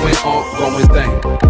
going on, going thing.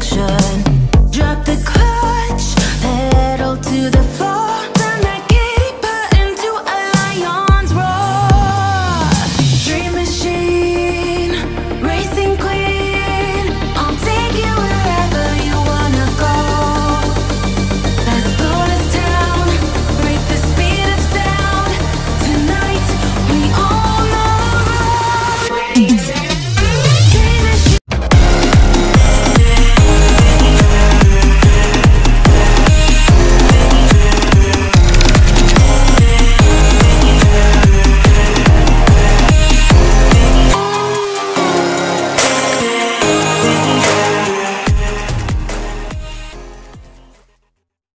Sure.